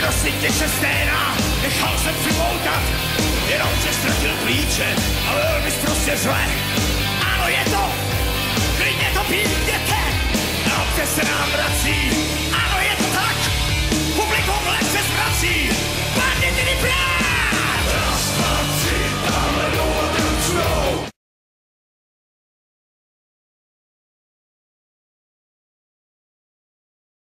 vrat. A kdo si těše sténa, nechal se připoutat, jenomže ztratil klíče a velmi prostě zle.